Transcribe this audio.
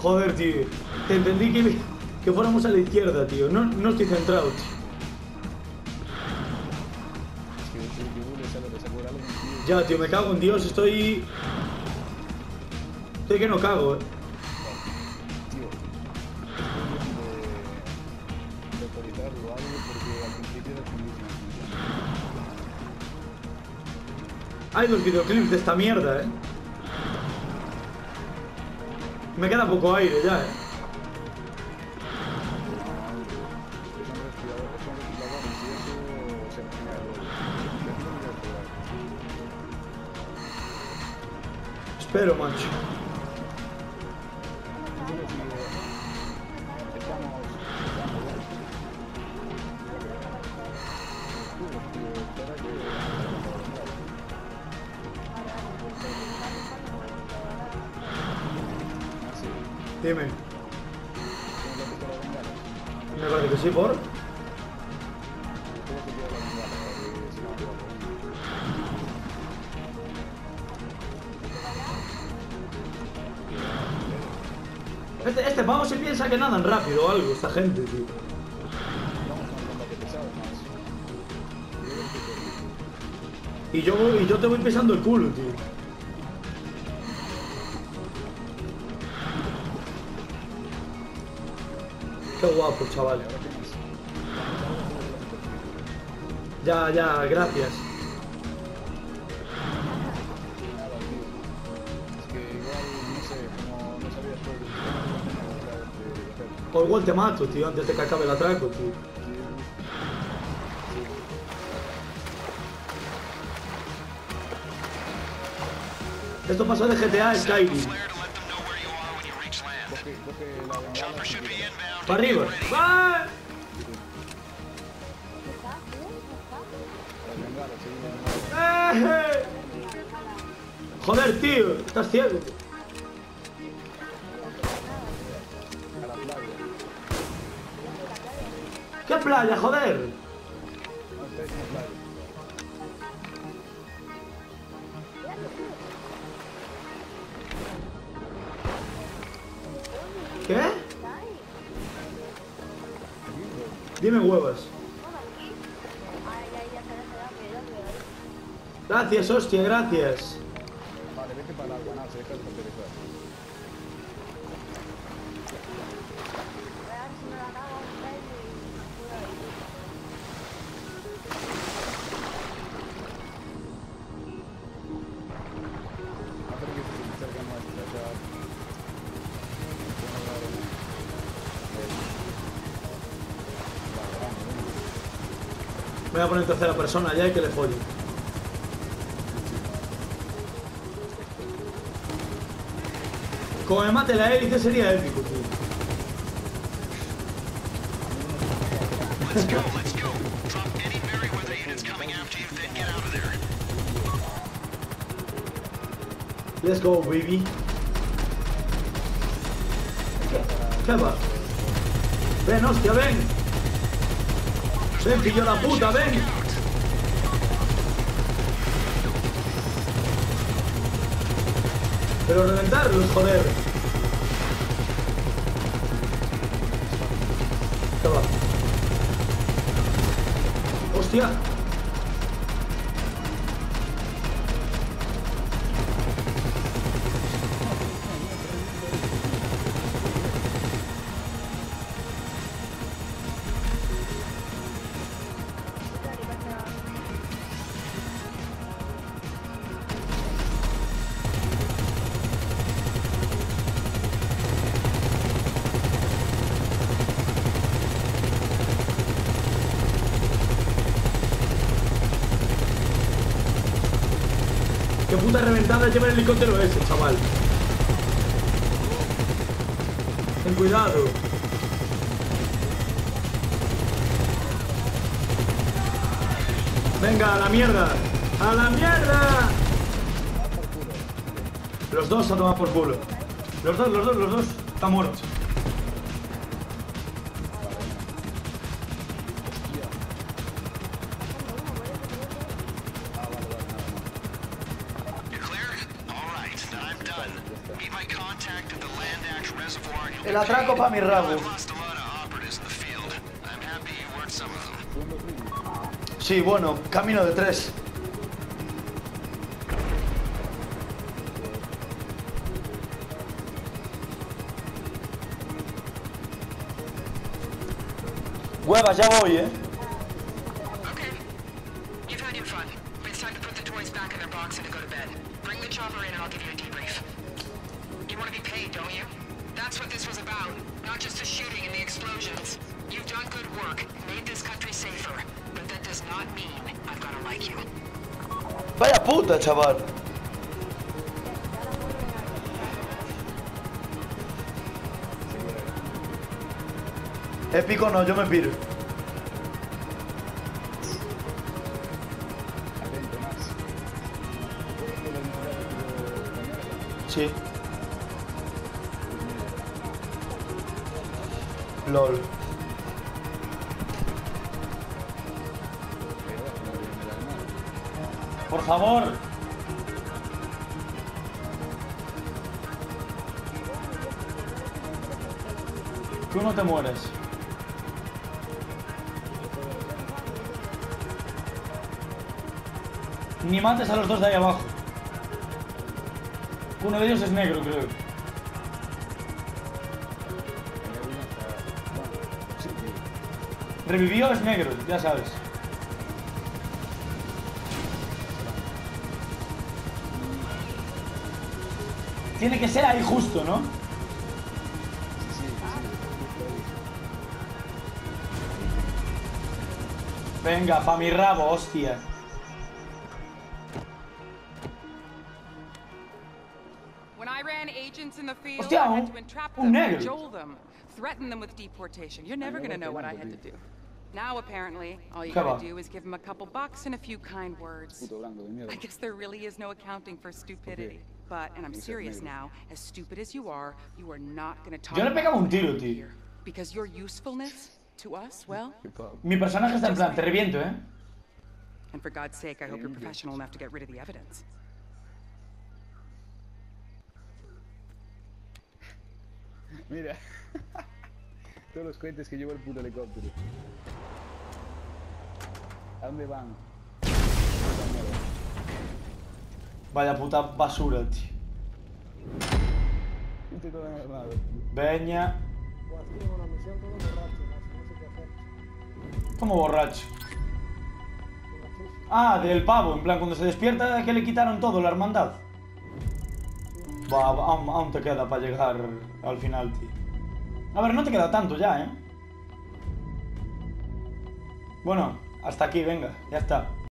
Joder, tío. Te entendí que, que fuéramos a la izquierda, tío. No, no estoy centrado, tío. Ya, tío, me cago en Dios. Estoy... Estoy que no cago, eh. Hay los videoclips de esta mierda, eh. Me queda poco aire ya, eh. Espero, macho. Dime. Me parece que sí, por. Este, este pavo se piensa que nadan rápido o algo, esta gente, tío. Y yo, y yo te voy pisando el culo, tío. Qué guapo, chaval. Ya, ya, gracias. O igual te mato, tío, antes de que acabe el atraco, tío. Esto pasó de GTA Para arriba. ¡Ah! ¡Eh! Joder, tío, estás ciego. ¿Qué playa, joder? ¿Qué? Dime huevas. Gracias, hostia, gracias. Vale, vete para el Me voy a poner en tercera persona ya y que le follen. Como me mate la hélice sería épico, tío. Let's go, let's go. Drop any berry with agents coming after you, then get out of there. Let's go, baby. ¿Qué va? Ven, hostia, ven. Ven, pillo la puta, ven. Pero reventarlos, joder. Hostia. Puta reventada lleva el helicóptero ese, chaval. Ten cuidado. Venga, a la mierda. ¡A la mierda! Los dos a tomar por culo. Los dos, los dos, los dos. Están muertos. You weren't some of them. Sí, bueno, camino de tres. Huevas, ya voy, eh. Chopper in and I'll give you a debrief. You want to be paid, don't you? That's what this was about. Not just the shooting and the explosions. You've done good work, made this country safer. But that does not mean I've got to like you. Vaya puta, chaval. Épico no, yo me piro. Atento LOL. Por favor. Tú no te mueres. Ni mates a los dos de ahí abajo. Uno de ellos es negro, creo. Revivió es negro, ya sabes. Tiene que ser ahí justo, ¿no? Venga, pa' mi rabo, hostia. Hostia, un- negro. threaten them with deportation. You're never gonna know what I had to do. Now, apparently, all you ¿Qué gotta do is give him a couple bucks and a few kind words. Puto blanco de mierda. I guess there really is no accounting for stupidity. But, and I'm serious now, as stupid as you are, you are not gonna talk Yo le pegaba un tiro, tío. here. Because your usefulness to us, well, Qué pavo. Mi personaje está en plan, te reviento, ¿eh? and for God's sake, I hope you're professional enough to get rid of the evidence. Mira. Todos los cohetes que lleva el puto helicóptero. ¿A dónde van? Vaya puta basura, tío. Veña. Estoy en una misión todo borracho, macho, no sé qué hacer. Como borracho. Borrachísimo. Ah, del pavo, en plan, cuando se despierta que le quitaron todo, la hermandad. Va, aún, aún te queda para llegar al final, tío. A ver, no te queda tanto ya, ¿eh? Bueno, hasta aquí, venga, ya está.